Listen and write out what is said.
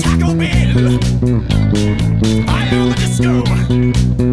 Taco Bell. I own the disco.